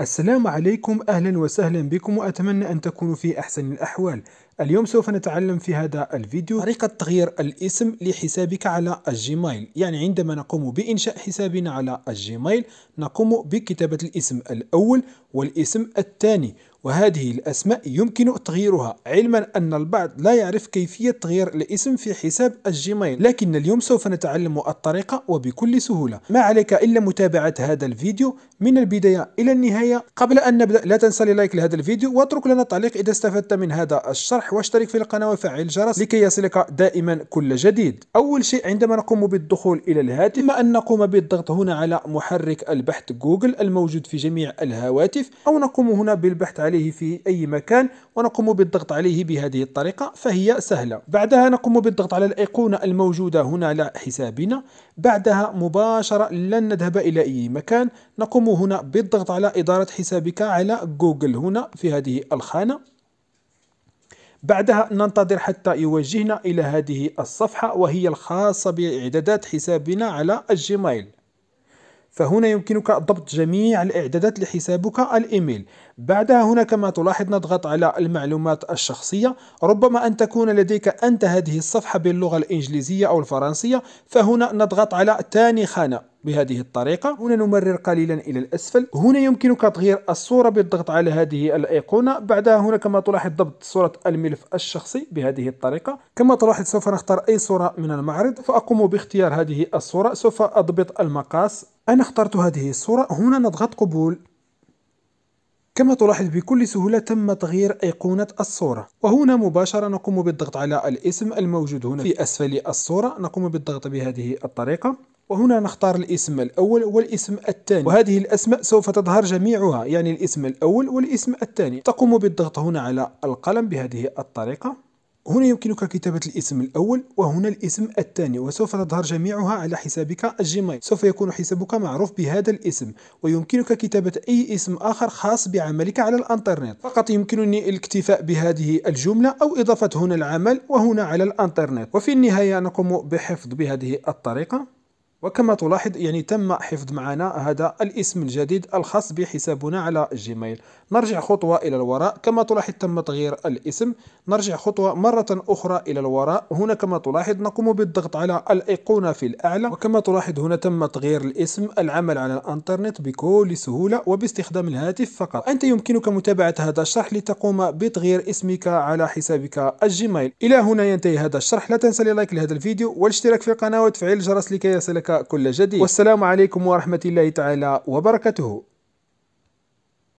السلام عليكم أهلا وسهلا بكم وأتمنى أن تكونوا في أحسن الأحوال. اليوم سوف نتعلم في هذا الفيديو طريقة تغيير الاسم لحسابك على ال Gmail. يعني عندما نقوم بإنشاء حسابنا على ال Gmail نقوم بكتابة الاسم الأول والاسم الثاني. وهذه الأسماء يمكن تغييرها علما أن البعض لا يعرف كيفية تغيير الاسم في حساب ال Gmail. لكن اليوم سوف نتعلم الطريقة وبكل سهولة. ما عليك إلا متابعة هذا الفيديو من البداية إلى النهاية. قبل أن نبدأ لا تنسى like لهذا الفيديو واترك لنا تعليق إذا استفدت من هذا الشرح. واشترك في القناة وفعل الجرس لكي يصلك دائما كل جديد. أول شيء عندما نقوم بالدخول إلى الهاتف إما أن نقوم بالضغط هنا على محرك البحث جوجل الموجود في جميع الهواتف أو نقوم هنا بالبحث عليه في أي مكان ونقوم بالضغط عليه بهذه الطريقة فهي سهلة. بعدها نقوم بالضغط على الأيقونة الموجودة هنا على حسابنا. بعدها مباشرة لن نذهب إلى أي مكان. نقوم هنا بالضغط على إدارة حسابك على جوجل هنا في هذه الخانة. بعدها ننتظر حتى يوجهنا إلى هذه الصفحة وهي الخاصة بإعدادات حسابنا على ال Gmail. فهنا يمكنك ضبط جميع الإعدادات لحسابك الإيميل. بعدها هنا كما تلاحظ نضغط على المعلومات الشخصية. ربما أن تكون لديك أنت هذه الصفحة باللغة الإنجليزية أو الفرنسية فهنا نضغط على ثاني خانة بهذه الطريقة. هنا نمرر قليلا إلى الأسفل. هنا يمكنك تغيير الصورة بالضغط على هذه الأيقونة. بعدها هنا كما تلاحظ ضبط صورة الملف الشخصي بهذه الطريقة. كما تلاحظ سوف نختار أي صورة من المعرض. فأقوم باختيار هذه الصورة. سوف أضبط المقاس أنا اخترت هذه الصورة. هنا نضغط قبول. كما تلاحظ بكل سهولة تم تغيير أيقونة الصورة. وهنا مباشرة نقوم بالضغط على الاسم الموجود هنا. في أسفل الصورة نقوم بالضغط بهذه الطريقة. وهنا نختار الاسم الأول والاسم الثاني. وهذه الأسماء سوف تظهر جميعها يعني الاسم الأول والاسم الثاني. تقوم بالضغط هنا على القلم بهذه الطريقة. هنا يمكنك كتابة الاسم الأول وهنا الاسم الثاني وسوف تظهر جميعها على حسابك الجيميل. سوف يكون حسابك معروف بهذا الاسم ويمكنك كتابة أي اسم آخر خاص بعملك على الإنترنت. فقط يمكنني الاكتفاء بهذه الجملة أو إضافة هنا العمل وهنا على الإنترنت. وفي النهاية نقوم بحفظ بهذه الطريقة. وكما تلاحظ يعني تم حفظ معنا هذا الاسم الجديد الخاص بحسابنا على Gmail. نرجع خطوة إلى الوراء. كما تلاحظ تم تغيير الاسم. نرجع خطوة مرة أخرى إلى الوراء. هنا كما تلاحظ نقوم بالضغط على الأيقونة في الأعلى. وكما تلاحظ هنا تم تغيير الاسم العمل على الإنترنت بكل سهولة وباستخدام الهاتف فقط. أنت يمكنك متابعة هذا الشرح لتقوم بتغيير اسمك على حسابك ال Gmail. إلى هنا ينتهي هذا الشرح. لا تنسى like لهذا الفيديو والاشتراك في القناة وتفعيل الجرس لكي يصلك كل جديد. والسلام عليكم ورحمة الله تعالى وبركاته.